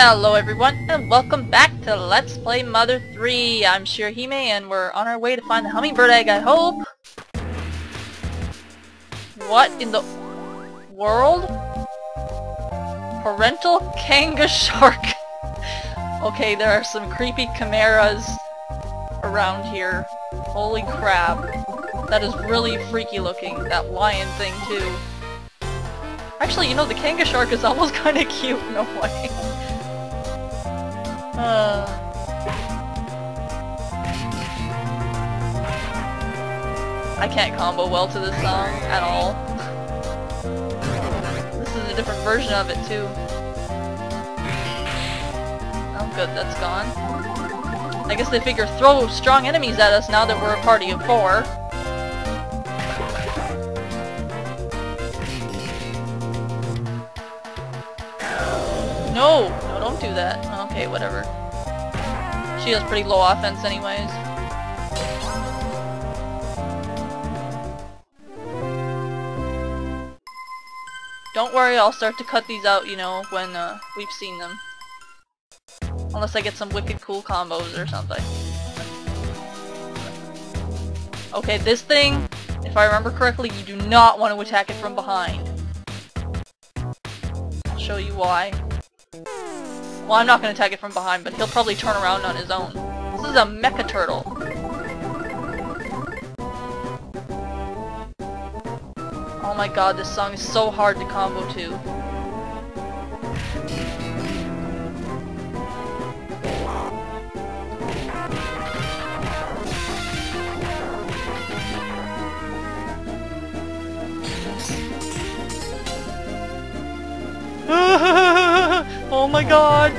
Hello everyone, and welcome back to Let's Play Mother 3. I'm Shirahime, and we're on our way to find the hummingbird egg, I hope. What in the world? Parental Kanga Shark. okay, there are some creepy chimeras around here. Holy crap. That is really freaky looking, that lion thing too. Actually, you know, the Kanga Shark is almost kinda cute in a way. I can't combo well to this song at all. this is a different version of it too. Oh good, that's gone. I guess they figure throw strong enemies at us now that we're a party of four. No! No, don't do that. Okay, whatever. She has pretty low offense anyways. Don't worry, I'll start to cut these out, you know, when uh, we've seen them. Unless I get some wicked cool combos or something. Okay, this thing, if I remember correctly, you do not want to attack it from behind. I'll show you why. Well, I'm not going to tag it from behind, but he'll probably turn around on his own. This is a mecha turtle. Oh my god, this song is so hard to combo to. Oh my god!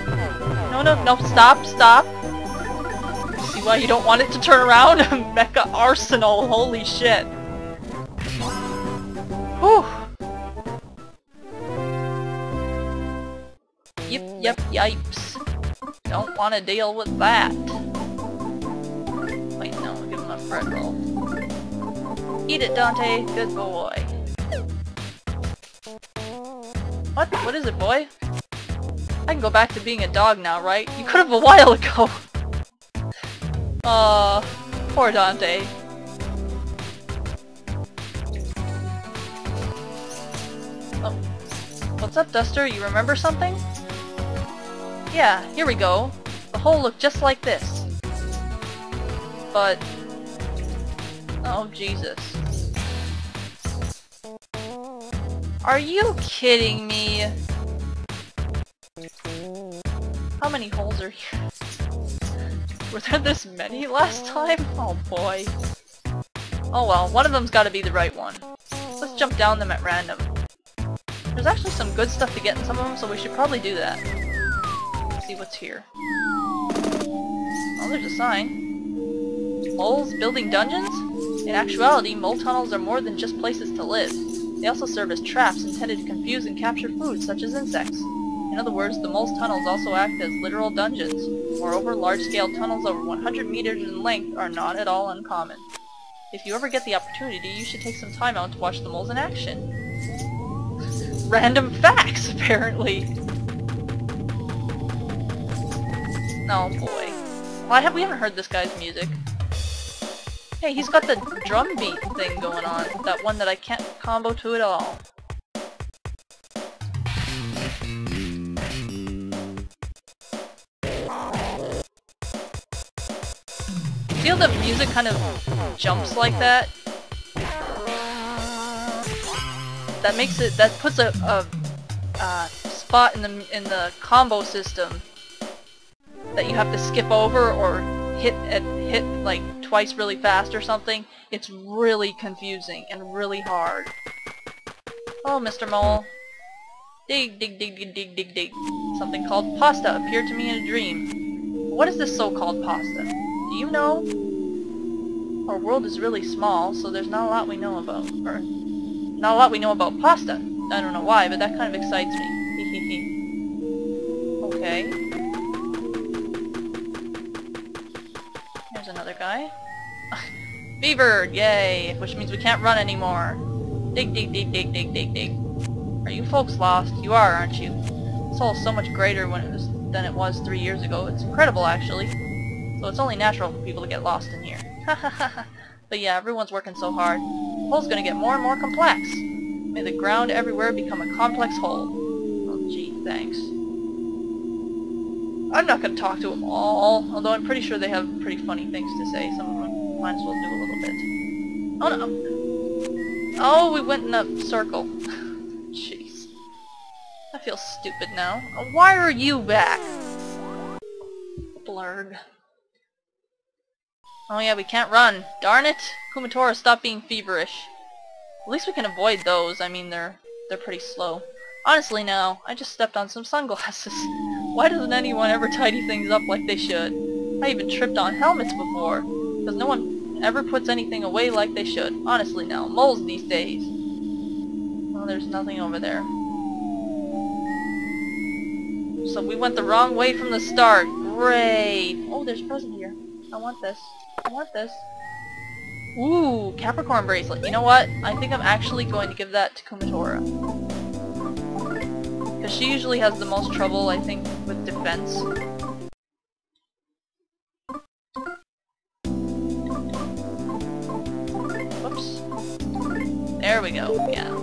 No, no, stop, stop! See why you don't want it to turn around? Mecha Arsenal, holy shit! Whew! Yep, yep, yipes. Don't want to deal with that. Wait, no, give him a pretzel. Eat it, Dante. Good boy. What? What is it, boy? I can go back to being a dog now, right? You could have a while ago! Aw, uh, poor Dante. Oh. What's up, Duster? You remember something? Yeah, here we go. The hole looked just like this. But... Oh, Jesus. Are you kidding me? How many holes are here? Were there this many last time? Oh boy. Oh well, one of them's gotta be the right one. Let's jump down them at random. There's actually some good stuff to get in some of them, so we should probably do that. Let's see what's here. Oh, there's a sign. Moles building dungeons? In actuality, mole tunnels are more than just places to live. They also serve as traps intended to confuse and capture food, such as insects. In other words, the mole's tunnels also act as literal dungeons. Moreover, large-scale tunnels over 100 meters in length are not at all uncommon. If you ever get the opportunity, you should take some time out to watch the moles in action. Random facts, apparently! Oh boy. Why have we haven't heard this guy's music? Hey, he's got the drum beat thing going on. That one that I can't combo to at all. Feel the music kind of jumps like that? That makes it, that puts a, a, a spot in the, in the combo system that you have to skip over or hit hit like twice really fast or something. It's really confusing and really hard. Oh, Mr. Mole. Dig, dig, dig, dig, dig, dig, dig. Something called pasta appeared to me in a dream. What is this so-called pasta? You know? Our world is really small, so there's not a lot we know about. Or, not a lot we know about pasta. I don't know why, but that kind of excites me. okay. Here's another guy. Beaver! Yay! Which means we can't run anymore. Dig, dig, dig, dig, dig, dig, dig. Are you folks lost? You are, aren't you? This hole is so much greater when it was than it was three years ago. It's incredible, actually. So it's only natural for people to get lost in here. but yeah, everyone's working so hard. The hole's gonna get more and more complex. May the ground everywhere become a complex hole. Oh gee, thanks. I'm not gonna talk to them all, although I'm pretty sure they have pretty funny things to say. Some of them might as well do a little bit. Oh no! Oh, we went in a circle. Jeez. I feel stupid now. Why are you back? Blurg. Oh yeah, we can't run. Darn it! Kumatora, stop being feverish. At least we can avoid those. I mean, they're they're pretty slow. Honestly now, I just stepped on some sunglasses. Why doesn't anyone ever tidy things up like they should? I even tripped on helmets before. Because no one ever puts anything away like they should. Honestly now, moles these days. Oh, there's nothing over there. So we went the wrong way from the start. Great! Oh, there's a present here. I want this. I want this. Ooh, Capricorn bracelet. You know what? I think I'm actually going to give that to Kumatora. Because she usually has the most trouble, I think, with defense. Whoops. There we go, yeah.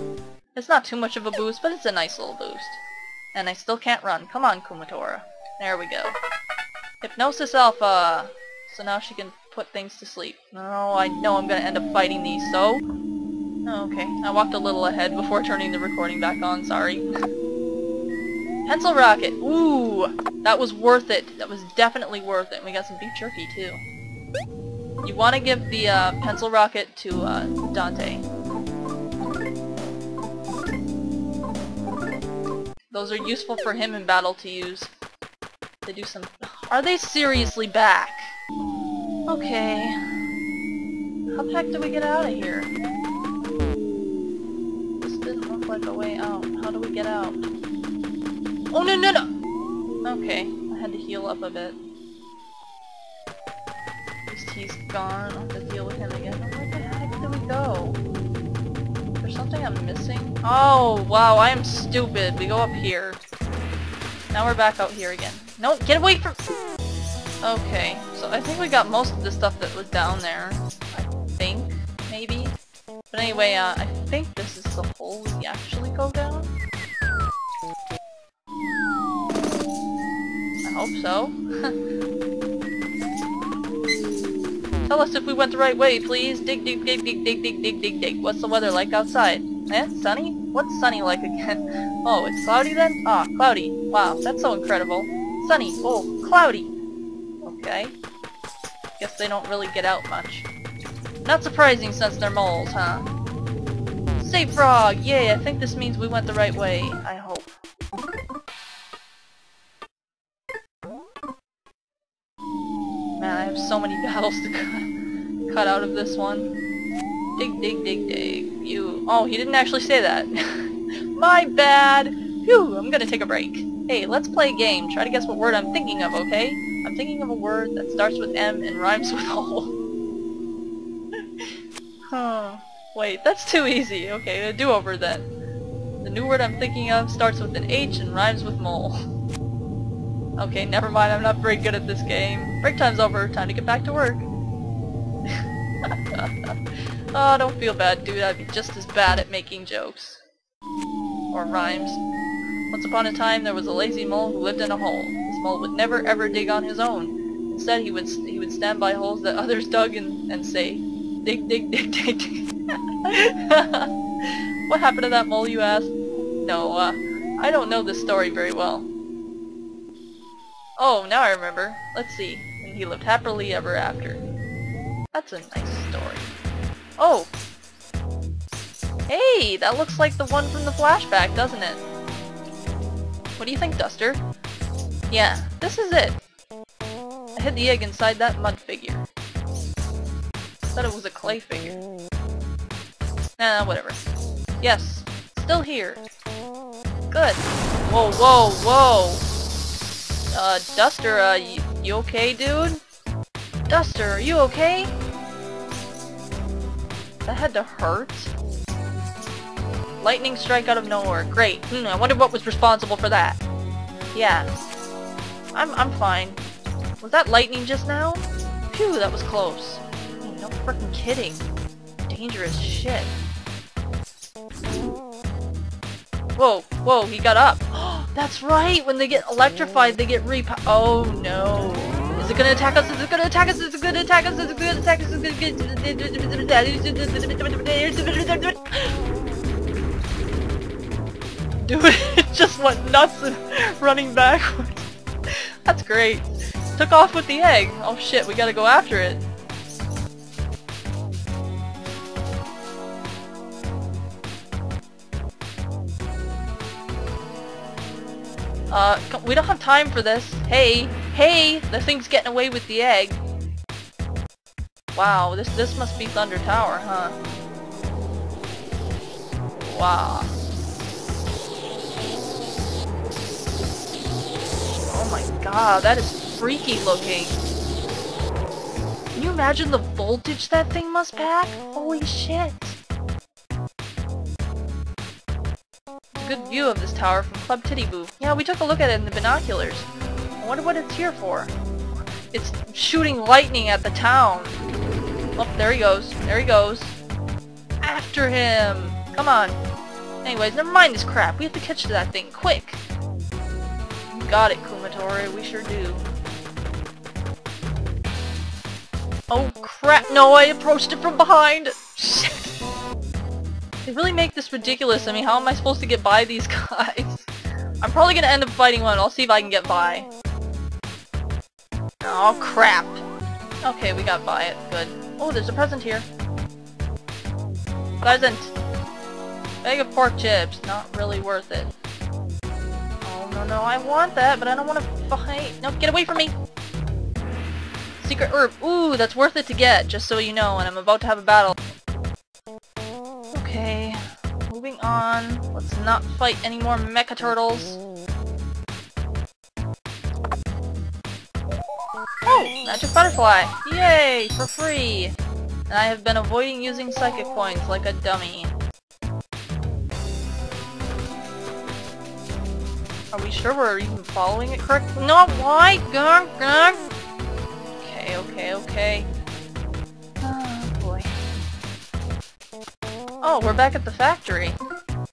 It's not too much of a boost, but it's a nice little boost. And I still can't run. Come on, Kumatora. There we go. Hypnosis Alpha! So now she can put things to sleep. Oh, I know I'm gonna end up fighting these, so... Okay, I walked a little ahead before turning the recording back on, sorry. Pencil Rocket! Ooh! That was worth it. That was definitely worth it. And we got some beef jerky, too. You want to give the uh, Pencil Rocket to uh, Dante. Those are useful for him in battle to use. They do some... Are they seriously back? Okay. How the heck do we get out of here? This didn't look like a way out. How do we get out? Oh no no no! Okay, I had to heal up a bit. At least he's gone. I'll have to deal with him again. Where the heck do we go? There's something I'm missing? Oh, wow, I am stupid. We go up here. Now we're back out here again. No, get away from- Okay, so I think we got most of the stuff that was down there. I think, maybe. But anyway, uh, I think this is the hole we actually go down. I hope so. Tell us if we went the right way, please. Dig, dig, dig, dig, dig, dig, dig, dig, dig. What's the weather like outside? Eh? Sunny? What's sunny like again? Oh, it's cloudy then? Ah, cloudy. Wow, that's so incredible. Sunny. Oh, cloudy. Okay. Guess they don't really get out much. Not surprising since they're moles, huh? Save frog! Yay, I think this means we went the right way. I hope. Man, I have so many battles to cut, cut out of this one. Dig, dig, dig, dig. You... Oh, he didn't actually say that. My bad! Phew, I'm gonna take a break. Hey, let's play a game. Try to guess what word I'm thinking of, okay? I'm thinking of a word that starts with M and rhymes with hole. huh. Wait, that's too easy. Okay, a do-over then. The new word I'm thinking of starts with an H and rhymes with mole. okay, never mind, I'm not very good at this game. Break time's over, time to get back to work. oh, don't feel bad, dude. I'd be just as bad at making jokes. Or rhymes. Once upon a time, there was a lazy mole who lived in a hole. Mole would never ever dig on his own. Instead, he would he would stand by holes that others dug and, and say, dig, dig, dig, dig, dig. what happened to that mole, you ask? No, uh, I don't know this story very well. Oh, now I remember. Let's see. And he lived happily ever after. That's a nice story. Oh! Hey, that looks like the one from the flashback, doesn't it? What do you think, Duster? Yeah, this is it. I hid the egg inside that mud figure. Thought it was a clay figure. Nah, whatever. Yes, still here. Good. Whoa, whoa, whoa! Uh, Duster, uh, you, you okay, dude? Duster, are you okay? That had to hurt. Lightning strike out of nowhere. Great. Hmm, I wonder what was responsible for that. Yeah, I'm, I'm fine. Was that lightning just now? Phew, that was close. Oh, no freaking kidding. Dangerous shit. Whoa, whoa, he got up. That's right, when they get electrified, they get repo- Oh no. Is it gonna attack us? Is it gonna attack us? Is it gonna attack us? Is it gonna attack us? Is it gonna Dude, it just went nuts and running backwards. That's great. Took off with the egg. Oh shit, we gotta go after it. Uh, we don't have time for this. Hey, hey, the thing's getting away with the egg. Wow, this this must be Thunder Tower, huh? Wow. Oh my god, that is freaky looking. Can you imagine the voltage that thing must pack? Holy shit. good view of this tower from Club Titiboo Yeah, we took a look at it in the binoculars. I wonder what it's here for. It's shooting lightning at the town. Oh, there he goes. There he goes. After him! Come on. Anyways, never mind this crap. We have to catch that thing, quick! Got it, Kumatora. We sure do. Oh crap, no, I approached it from behind! Shit! They really make this ridiculous. I mean, how am I supposed to get by these guys? I'm probably gonna end up fighting one. I'll see if I can get by. Oh, crap. Okay, we got by it. Good. Oh, there's a present here. Present. Bag of pork chips. Not really worth it. No, no. I want that, but I don't want to fight. No, get away from me! Secret herb. Ooh, that's worth it to get, just so you know, and I'm about to have a battle. Okay, moving on. Let's not fight any more mecha turtles. Oh, magic butterfly! Yay, for free! And I have been avoiding using psychic points like a dummy. Are we sure we're even following it correct? No, why? Gong, gong! Okay, okay, okay. Oh, oh, we're back at the factory.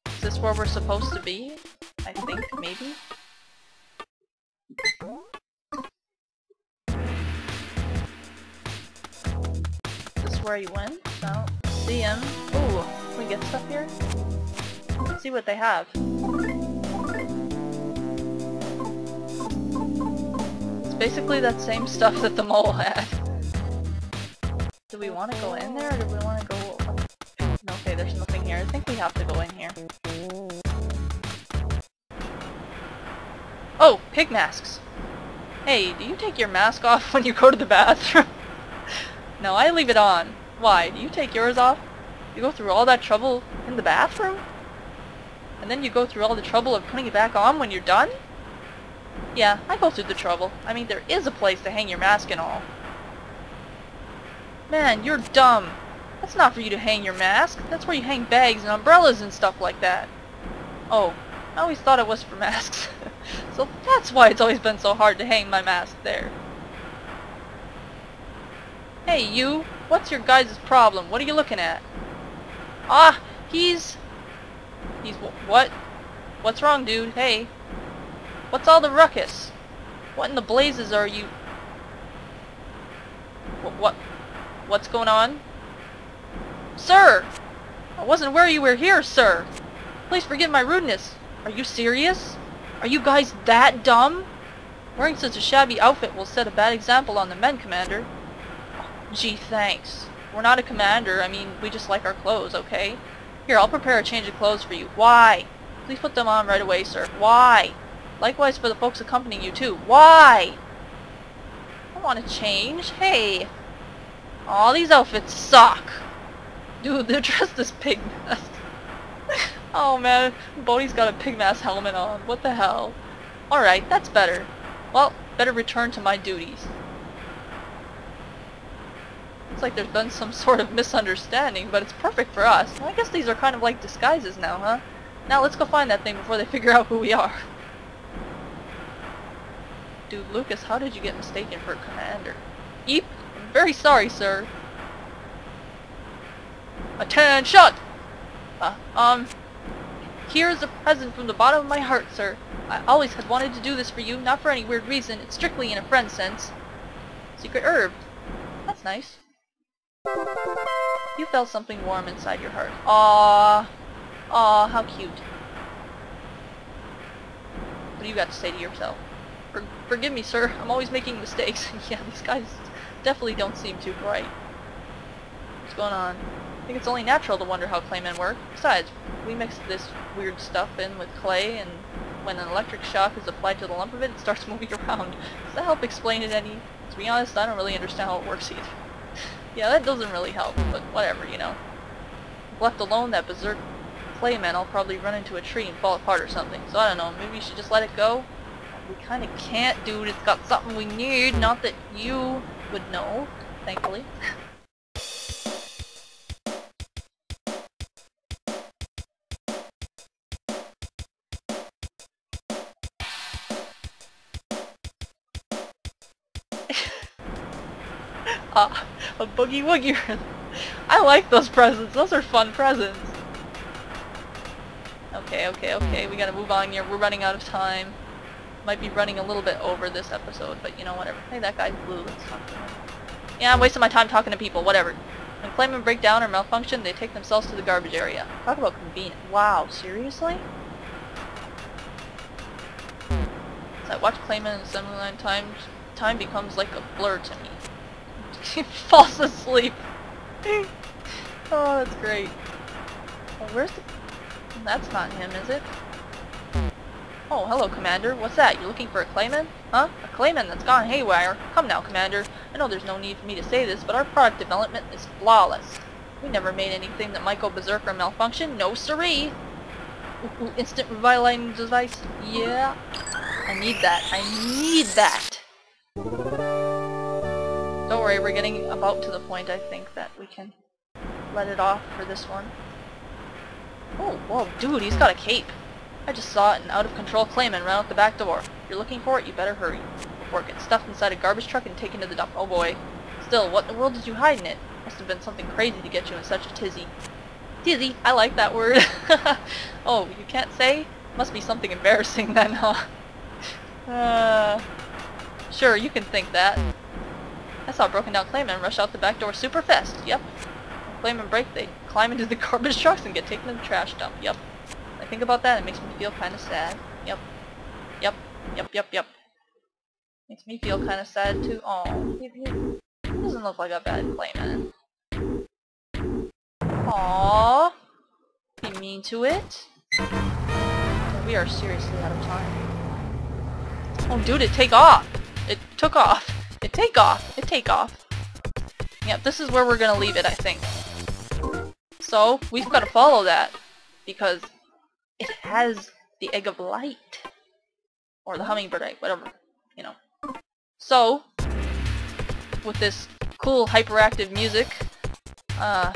Is this where we're supposed to be? I think, maybe? Is this where you went? No. See him. Ooh, can we get stuff here? Let's see what they have. Basically that same stuff that the mole had. Do we want to go in there, or do we want to go Okay, there's nothing here. I think we have to go in here. Oh, pig masks! Hey, do you take your mask off when you go to the bathroom? no, I leave it on. Why? Do you take yours off? You go through all that trouble in the bathroom? And then you go through all the trouble of putting it back on when you're done? Yeah, I go through the trouble. I mean, there is a place to hang your mask and all. Man, you're dumb. That's not for you to hang your mask. That's where you hang bags and umbrellas and stuff like that. Oh, I always thought it was for masks. so that's why it's always been so hard to hang my mask there. Hey you, what's your guys' problem? What are you looking at? Ah, he's... He's what? What's wrong, dude? Hey. What's all the ruckus? What in the blazes are you... What? what what's going on? Sir! I wasn't aware you were here, sir! Please forgive my rudeness. Are you serious? Are you guys that dumb? Wearing such a shabby outfit will set a bad example on the men, Commander. Gee, thanks. We're not a commander, I mean, we just like our clothes, okay? Here, I'll prepare a change of clothes for you. Why? Please put them on right away, sir. Why? Likewise for the folks accompanying you, too. Why? I want to change. Hey! All these outfits suck! Dude, they're dressed as pig masks. oh man, Bodhi's got a pig mask helmet on. What the hell? Alright, that's better. Well, better return to my duties. Looks like there's been some sort of misunderstanding, but it's perfect for us. I guess these are kind of like disguises now, huh? Now let's go find that thing before they figure out who we are. Dude, Lucas, how did you get mistaken for a commander? Eep, I'm very sorry, sir. Attention! Uh, um, here's a present from the bottom of my heart, sir. I always had wanted to do this for you, not for any weird reason. It's strictly in a friend sense. Secret herb. That's nice. You felt something warm inside your heart. Aww. Aww, how cute. What do you got to say to yourself? For forgive me, sir. I'm always making mistakes. yeah, these guys definitely don't seem too bright. What's going on? I think it's only natural to wonder how claymen work. Besides, we mix this weird stuff in with clay, and when an electric shock is applied to the lump of it, it starts moving around. Does that help explain it any? To be honest, I don't really understand how it works either. yeah, that doesn't really help, but whatever, you know. If left alone, that berserk clayman, I'll probably run into a tree and fall apart or something. So I don't know, maybe we should just let it go? We kinda can't, dude. It's got something we need. Not that you would know, thankfully. uh, a boogie woogie. I like those presents. Those are fun presents. Okay, okay, okay. We gotta move on here. We're running out of time. Might be running a little bit over this episode, but you know, whatever. Hey, that guy's blue. Yeah, I'm wasting my time talking to people. Whatever. When Claymen break down or malfunction, they take themselves to the garbage area. Talk about convenient. Wow, seriously? As I watch Clayman and assembly line time, time becomes like a blur to me. he falls asleep. oh, that's great. Well, where's the... That's not him, is it? Oh, hello, Commander. What's that? You're looking for a Clayman? Huh? A Clayman that's gone haywire? Come now, Commander. I know there's no need for me to say this, but our product development is flawless. We never made anything that might go berserk or malfunction. No siree! Ooh, ooh, instant revitalizing device? Yeah. I need that. I need that! Don't worry, we're getting about to the point, I think, that we can let it off for this one. Oh, whoa, dude, he's got a cape. I just saw an out-of-control clayman run out the back door. If you're looking for it, you better hurry, before it gets stuffed inside a garbage truck and taken to the dump. Oh boy. Still, what in the world did you hide in it? Must have been something crazy to get you in such a tizzy. Tizzy, I like that word. oh, you can't say? Must be something embarrassing then, huh? Uh, sure, you can think that. I saw a broken down clayman rush out the back door super fast. Yep. Claymen break, they climb into the garbage trucks and get taken to the trash dump. Yep. I think about that, it makes me feel kind of sad. Yep. Yep. Yep, yep, yep. Makes me feel kind of sad too. Oh, doesn't look like a bad clayman. Aww. Be mean to it. We are seriously out of time. Oh, dude, it take off. It took off. It take off. It take off. Yep, this is where we're gonna leave it, I think. So, we've got to follow that. Because it has the Egg of Light. Or the Hummingbird Egg, whatever. You know. So, with this cool hyperactive music, uh,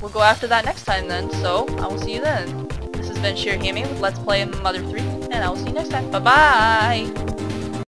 we'll go after that next time then. So, I will see you then. This has been Shirahime with Let's Play Mother 3, and I will see you next time. Bye-bye!